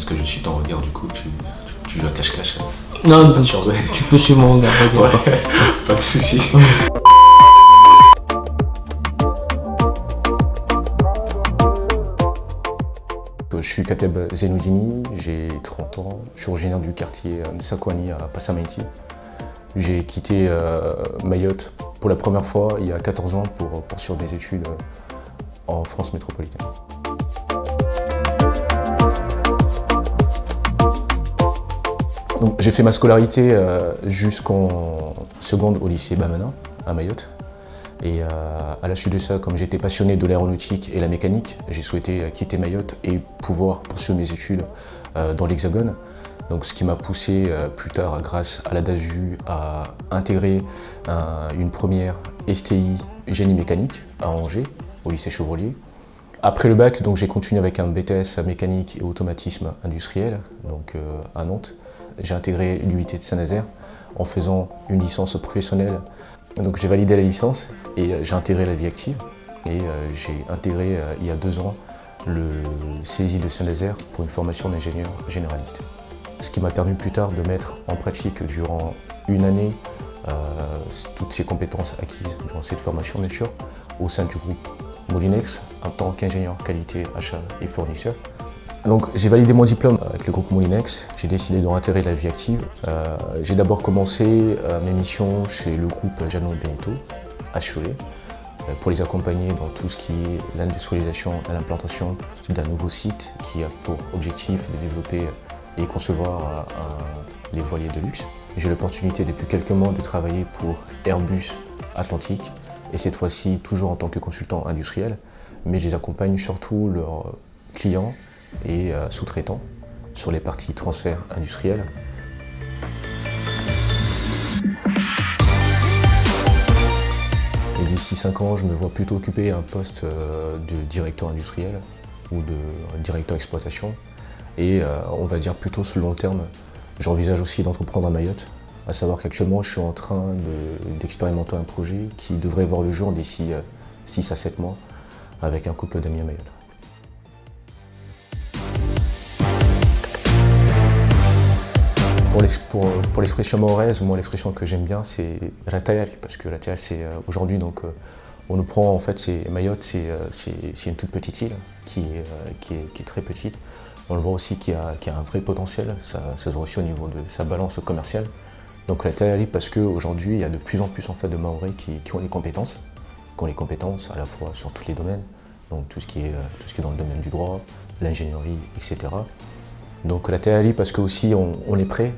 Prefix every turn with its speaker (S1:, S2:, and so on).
S1: Parce que je suis ton regard, du coup, tu, tu, tu le cache-cache.
S2: Non,
S1: Pas de
S2: tu, tu peux suivre mon regard.
S1: Ouais, pas de soucis. Je suis Kateb Zenoudini, j'ai 30 ans, je suis originaire du quartier euh, Msakwani à Passamaiti. J'ai quitté euh, Mayotte pour la première fois il y a 14 ans pour poursuivre des études euh, en France métropolitaine. Donc, J'ai fait ma scolarité euh, jusqu'en seconde au lycée Bamana à Mayotte. Et euh, à la suite de ça, comme j'étais passionné de l'aéronautique et la mécanique, j'ai souhaité euh, quitter Mayotte et pouvoir poursuivre mes études dans l'Hexagone. Donc, ce qui m'a poussé plus tard, grâce à la DASU, à intégrer un- une première STI génie mécanique à Angers, au lycée Chevrolier. Après le bac, j'ai continué avec un BTS mécanique et automatisme industriel, donc à Nantes. J'ai intégré l'UIT de Saint-Nazaire en faisant une licence professionnelle. Donc j'ai validé la licence et euh, j'ai intégré la vie active. Et euh, j'ai intégré euh, il y a deux ans le CESI de Saint-Nazaire pour une formation d'ingénieur généraliste. Ce qui m'a permis plus tard de mettre en pratique durant une année toutes ces compétences acquises durant cette formation, bien sûr, au sein du groupe Molinex en tant qu'ingénieur qualité, achat et fournisseur. Donc j'ai validé mon diplôme avec le groupe Molinex, j'ai décidé de la vie active. Euh, j'ai d'abord commencé euh, mes missions chez le groupe Jeannot Benito à Cholet euh, pour les accompagner dans tout ce qui est l'industrialisation et l'implantation d'un nouveau site qui a pour objectif de développer et concevoir euh, les voiliers de luxe. J'ai l'opportunité depuis quelques mois de travailler pour Airbus Atlantique et cette fois-ci toujours en tant que consultant industriel, mais je les accompagne surtout leurs clients et euh, sous-traitants sur les parties transfert industriel. Et d'ici 5 ans, je me vois plutôt occuper un poste euh, de directeur industriel ou de directeur exploitation. Et euh, on va dire plutôt sur le long terme, j'envisage aussi d'entreprendre à Mayotte, à savoir qu'actuellement je suis en train de- d'expérimenter un projet qui devrait voir le jour d'ici 6 à 7 mois avec un couple d'amis à Mayotte. Pour l'ex- pour- pour l'expression mahoraise, moi l'expression que j'aime bien c'est Ratayal, parce que Ratayal c'est euh, aujourd'hui donc euh, on nous prend en fait c'est Mayotte c'est euh, une toute petite île qui, qui, est, qui est très petite. On le voit aussi qu'il y, a- qu'il y a un vrai potentiel, ça, ça se voit aussi au niveau de sa balance commerciale. Donc Ratayal parce qu'aujourd'hui il y a de plus en plus en fait de Mahorais qui, qui ont les compétences, qui ont les compétences à la fois sur tous les domaines, donc tout ce qui est, tout ce qui est dans le domaine du droit, l'ingénierie, etc. Donc la TALI parce que aussi on, on est prêt